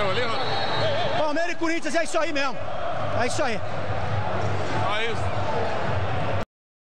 aconteceu ali, Ronaldo? Palmeiras e Corinthians é isso aí mesmo. É isso. Aí,